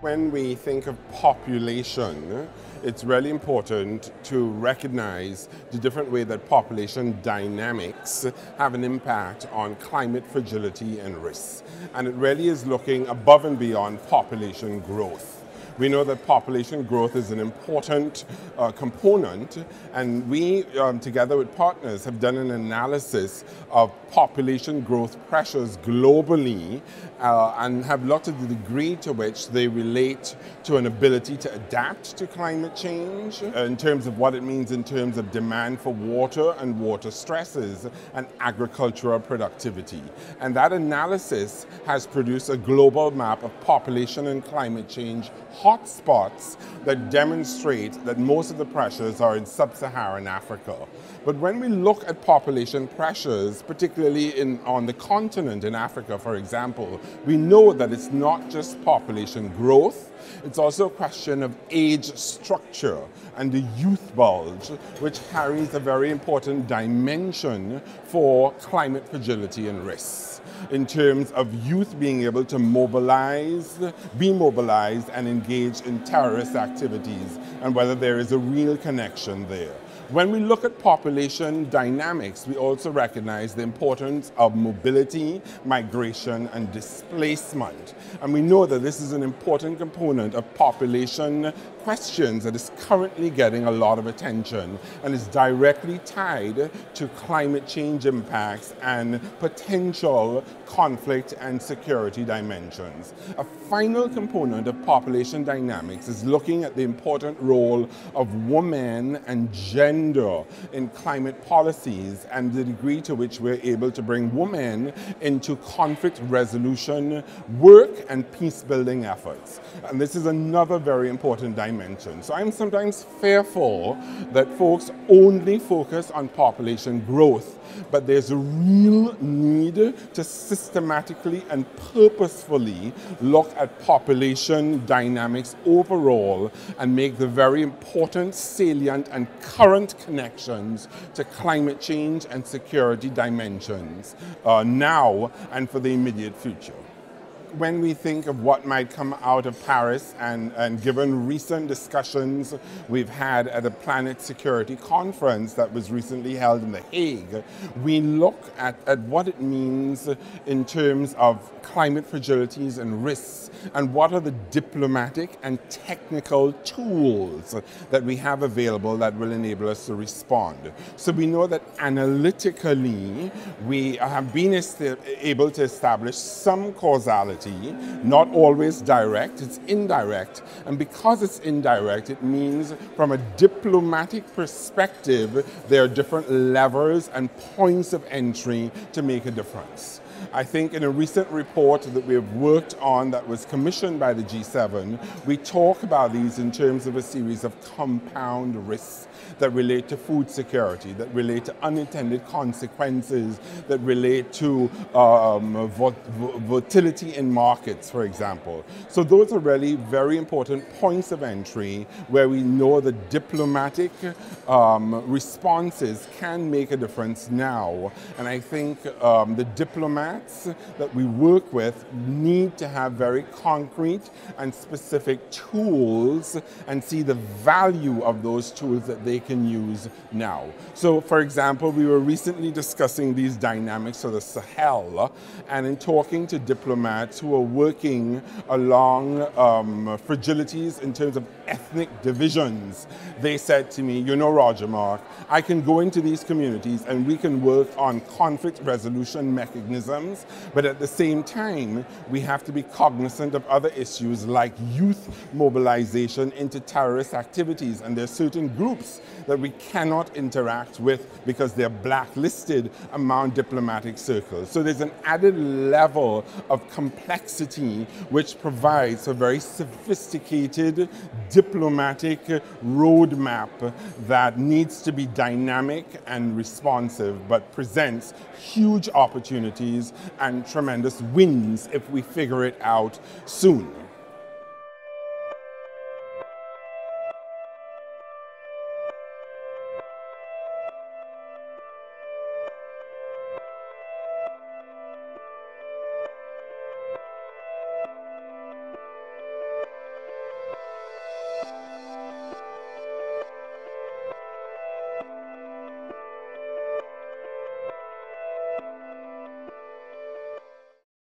when we think of population, it's really important to recognize the different way that population dynamics have an impact on climate fragility and risks. And it really is looking above and beyond population growth. We know that population growth is an important uh, component, and we, um, together with partners, have done an analysis of population growth pressures globally uh, and have looked at the degree to which they relate to an ability to adapt to climate change in terms of what it means in terms of demand for water and water stresses and agricultural productivity. And that analysis has produced a global map of population and climate change hotspots that demonstrate that most of the pressures are in sub-Saharan Africa. But when we look at population pressures, particularly in, on the continent in Africa, for example, we know that it's not just population growth, it's also a question of age structure and the youth bulge, which carries a very important dimension for climate fragility and risks in terms of youth being able to mobilize, be mobilized, and engage in terrorist activities, and whether there is a real connection there. When we look at population dynamics, we also recognize the importance of mobility, migration, and displacement. And we know that this is an important component of population questions that is currently getting a lot of attention and is directly tied to climate change impacts and potential conflict and security dimensions. A final component of population dynamics is looking at the important role of women and gender in climate policies and the degree to which we're able to bring women into conflict resolution work and peace building efforts. And this is another very important dimension dimension. So I'm sometimes fearful that folks only focus on population growth, but there's a real need to systematically and purposefully look at population dynamics overall and make the very important, salient, and current connections to climate change and security dimensions uh, now and for the immediate future when we think of what might come out of Paris and, and given recent discussions we've had at the Planetary Security Conference that was recently held in The Hague, we look at, at what it means in terms of climate fragilities and risks and what are the diplomatic and technical tools that we have available that will enable us to respond. So we know that analytically we have been able to establish some causality not always direct, it's indirect. And because it's indirect, it means from a diplomatic perspective, there are different levers and points of entry to make a difference. I think in a recent report that we have worked on that was commissioned by the G7, we talk about these in terms of a series of compound risks that relate to food security, that relate to unintended consequences, that relate to um, volatility in markets, for example. So those are really very important points of entry where we know the diplomatic um, responses can make a difference now. And I think um, the that we work with need to have very concrete and specific tools and see the value of those tools that they can use now. So, for example, we were recently discussing these dynamics of the Sahel, and in talking to diplomats who are working along um, fragilities in terms of ethnic divisions, they said to me, You know, Roger Mark, I can go into these communities and we can work on conflict resolution mechanisms, but at the same time, we have to be cognizant of other issues like youth mobilization into terrorist activities. And there are certain groups that we cannot interact with because they're blacklisted among diplomatic circles. So there's an added level of complexity which provides a very sophisticated diplomatic roadmap that needs to be dynamic and responsive, but presents huge opportunities and tremendous wins if we figure it out soon.